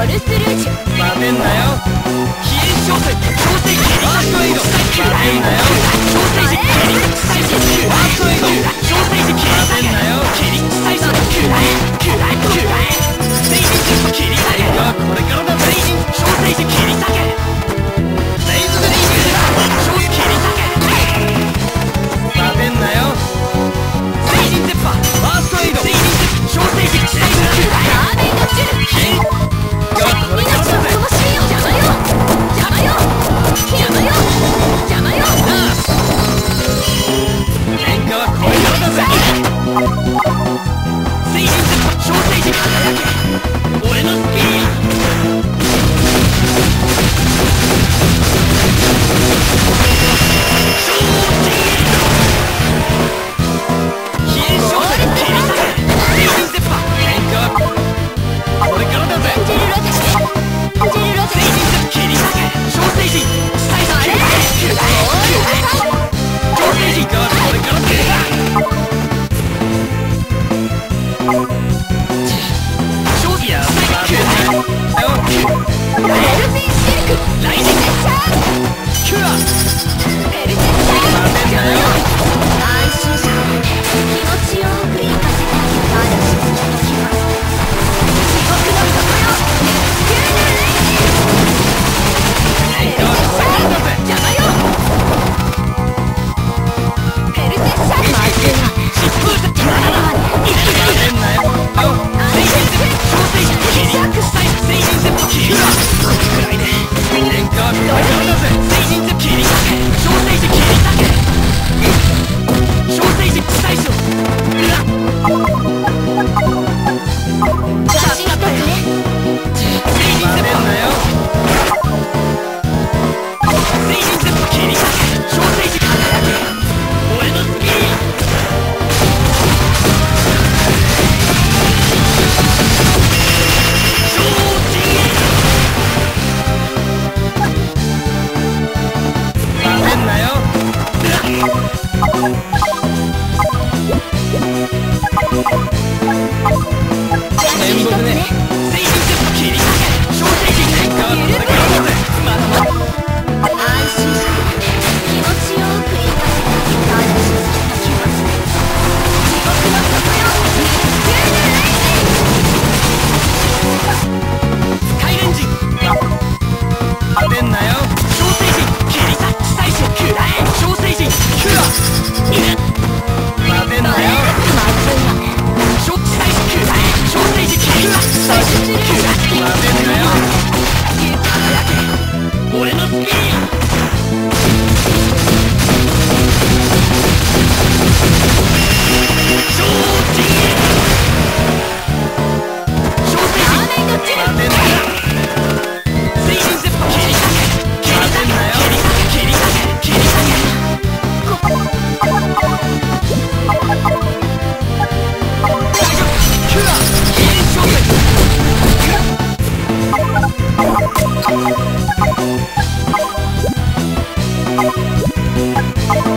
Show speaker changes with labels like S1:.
S1: ボルスルージュめんなよ小隊強制ートエイドなめんなよ。
S2: 強制時
S1: 蹴り。ー
S2: トエイ
S1: ド強制時蹴りめんなよ。蹴り最の9 Okay. 小 Thank